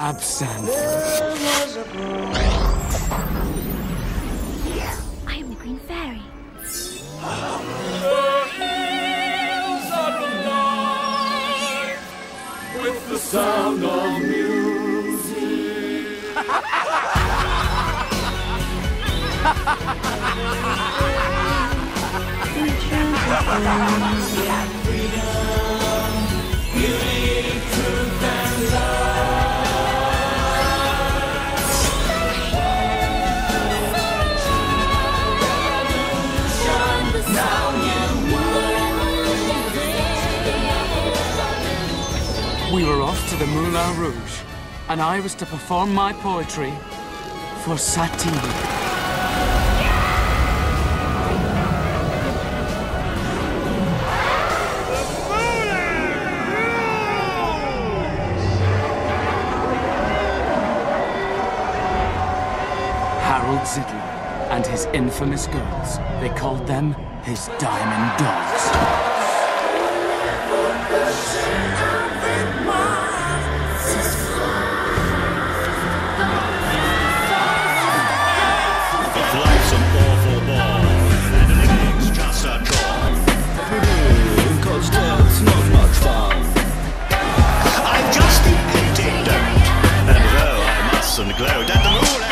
Absinthe. I am the Green Fairy. With the sound of music. The Moulin Rouge, and I was to perform my poetry for Satine. Harold Zidler and his infamous girls. They called them his Diamond Dogs. Johnson glared at them all.